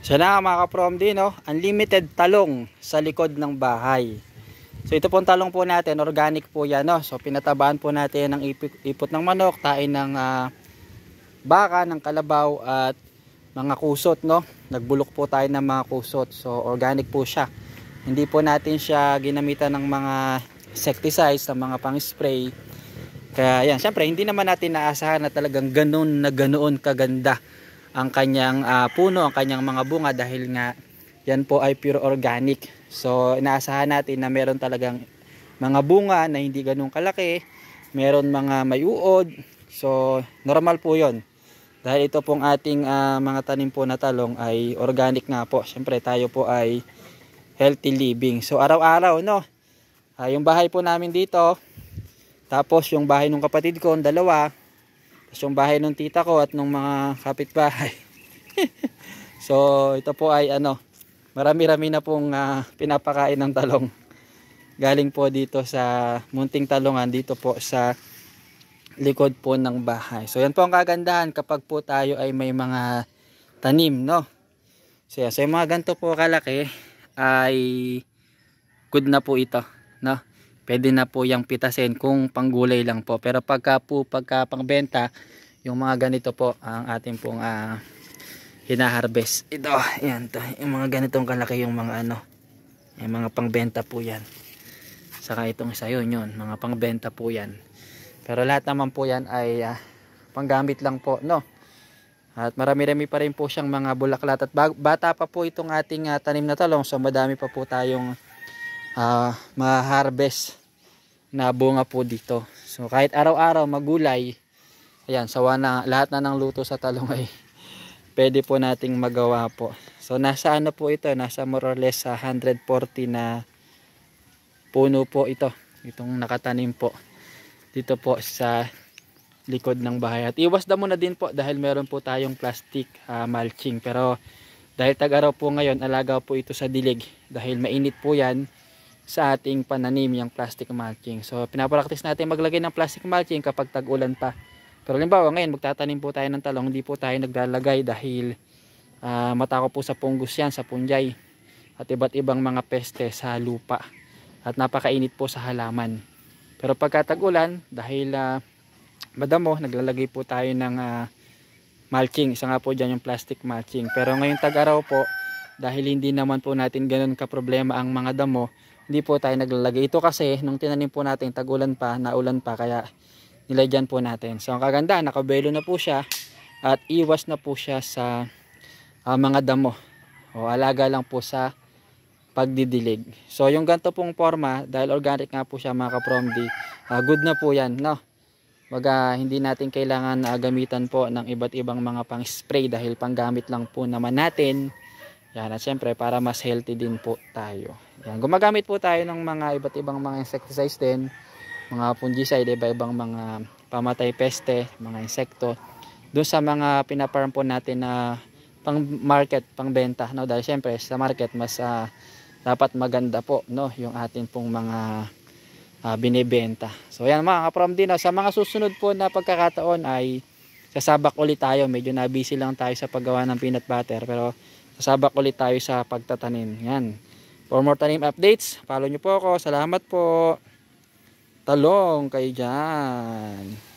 So na mga kaprom din, no? unlimited talong sa likod ng bahay. So ito pong talong po natin, organic po yan. No? So pinatabaan po natin ng ipot, ipot ng manok, tain ng uh, baka, ng kalabaw at mga kusot. No? Nagbulok po tayo ng mga kusot. So organic po siya. Hindi po natin siya ginamitan ng mga insecticides, ng mga pang-spray. Kaya yan, syempre hindi naman natin naasahan na talagang ganoon na ganoon kaganda ang kanyang uh, puno, ang kanyang mga bunga dahil nga yan po ay pure organic. So inaasahan natin na meron talagang mga bunga na hindi ganun kalaki, meron mga may uod. So normal po 'yon. Dahil ito pong ating uh, mga tanim po na talong ay organic nga po. Siyempre tayo po ay healthy living. So araw-araw no. Uh, yung bahay po namin dito, tapos yung bahay ng kapatid ko, dalawa, tapos yung bahay ng tita ko at ng mga kapitbahay. so ito po ay ano, marami-rami na pong uh, pinapakain ng talong. Galing po dito sa munting talongan dito po sa likod po ng bahay. So yan po ang kagandahan kapag po tayo ay may mga tanim, no? So, yan. so yung mga ganito po kalaki ay good na po ito, no? Pwede na po yung pitasin kung panggulay lang po. Pero pagka po pagka pangbenta yung mga ganito po ang ating pong uh, hinaharvest. Ito yan to. Yung mga ganitong kalaki yung mga ano yung mga pangbenta po yan. Saka itong isa yun yun mga pangbenta po yan. Pero lahat naman po yan ay uh, panggamit lang po no? At marami-rami pa rin po siyang mga bulaklat at bata pa po itong ating uh, tanim na talong. So madami pa po tayong uh, ma-harvest na bunga po dito. So kahit araw-araw magulay, ayan, sawa na lahat na ng luto sa talong ay pwede po nating magawa po. So nasa ano po ito, nasa more or less sa 140 na puno po ito. Itong nakatanim po dito po sa likod ng bahay. At iwas na muna din po dahil meron po tayong plastic uh, mulching. Pero dahil tag-araw po ngayon, alaga po ito sa dilig. Dahil mainit po yan sa ating pananim yung plastic mulching. So pinapraktis natin maglagay ng plastic mulching kapag tag-ulan pa. Pero halimbawa ngayon magtatanim po tayo ng talong, hindi po tayo naglalagay dahil uh, matako po sa pungus yan, sa punjay at iba't ibang mga peste sa lupa at napakainit po sa halaman. Pero pagka tag-ulan dahil uh, madamo, naglalagay po tayo ng uh, mulching. Isa nga po dyan yung plastic mulching. Pero ngayon tag-araw po, dahil hindi naman po natin ganun ka problema ang mga damo, hindi po tayo naglalagay. Ito kasi nung tinanim po natin tagulan pa, naulan pa kaya nilagyan po natin. So ang kaganda, nakabelo na po siya at iwas na po siya sa uh, mga damo. O alaga lang po sa pagdidilig. So yung ganto pong forma, dahil organic nga po siya mga kapromdi, uh, good na po yan. No? Baga hindi natin kailangan uh, gamitan po ng iba't ibang mga pang spray dahil panggamit lang po naman natin yan, at syempre para mas healthy din po tayo. Yan, gumagamit po tayo ng mga iba't ibang mga insecticides din, mga fungicide, iba-ibang mga pamatay peste, mga insekto. Doon sa mga pinaparm po natin na pang market, pang benta, no? Dahil syempre sa market mas uh, dapat maganda po, no, yung atin pong mga uh, binebenta. So yan mga kaprom din, no? sa mga susunod po na pagkakataon ay sasabak ulit tayo. Medyo na busy lang tayo sa paggawa ng peanut butter pero Sasabak ulit tayo sa pagtatanim. Yan. For more tanim updates, follow nyo po ako. Salamat po. Talong kayo dyan.